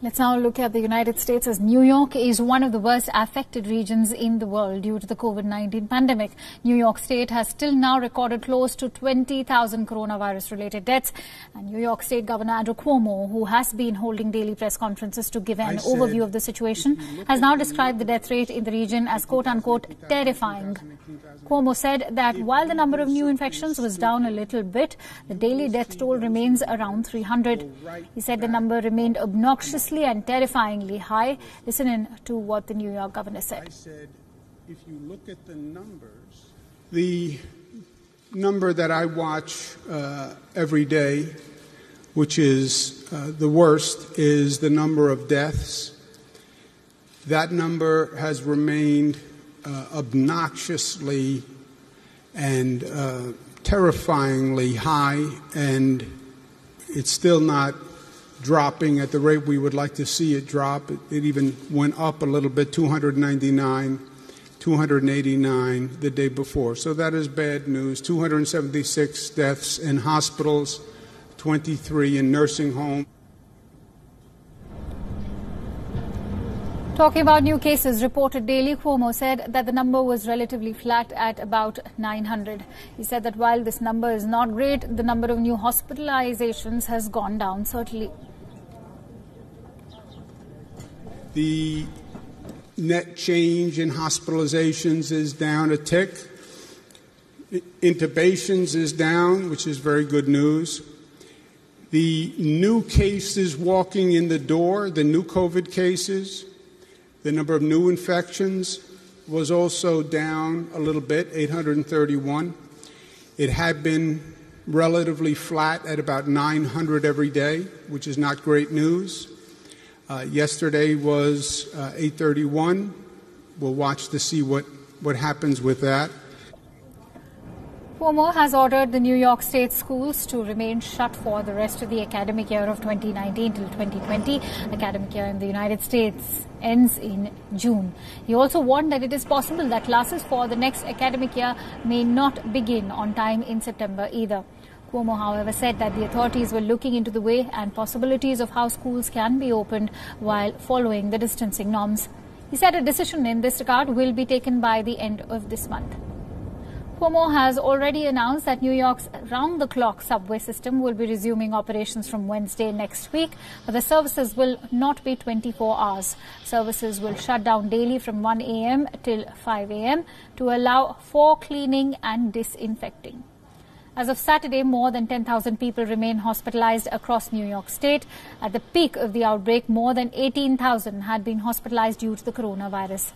Let's now look at the United States as New York is one of the worst affected regions in the world due to the COVID-19 pandemic. New York State has still now recorded close to 20,000 coronavirus related deaths. And New York State Governor Andrew Cuomo, who has been holding daily press conferences to give an overview of the situation, has now described the death rate in the region as quote unquote terrifying. Cuomo said that while the number of new infections was down a little bit, the daily death toll remains around 300. He said the number remained obnoxious and terrifyingly high. Listen in to what the New York governor said. I said, if you look at the numbers, the number that I watch uh, every day, which is uh, the worst, is the number of deaths. That number has remained uh, obnoxiously and uh, terrifyingly high, and it's still not dropping at the rate we would like to see it drop. It, it even went up a little bit, 299, 289 the day before. So that is bad news. 276 deaths in hospitals, 23 in nursing homes. Talking about new cases reported daily, Cuomo said that the number was relatively flat at about 900. He said that while this number is not great, the number of new hospitalizations has gone down, certainly. The net change in hospitalizations is down a tick. Intubations is down, which is very good news. The new cases walking in the door, the new COVID cases, the number of new infections was also down a little bit, 831. It had been relatively flat at about 900 every day, which is not great news. Uh, yesterday was uh, 831. We'll watch to see what, what happens with that. Cuomo has ordered the New York State schools to remain shut for the rest of the academic year of 2019 till 2020. Academic year in the United States ends in June. He also warned that it is possible that classes for the next academic year may not begin on time in September either. Cuomo, however, said that the authorities were looking into the way and possibilities of how schools can be opened while following the distancing norms. He said a decision in this regard will be taken by the end of this month. Cuomo has already announced that New York's round the clock subway system will be resuming operations from Wednesday next week, but the services will not be 24 hours. Services will shut down daily from 1 a.m. till 5 a.m. to allow for cleaning and disinfecting. As of Saturday, more than 10,000 people remain hospitalized across New York State. At the peak of the outbreak, more than 18,000 had been hospitalized due to the coronavirus.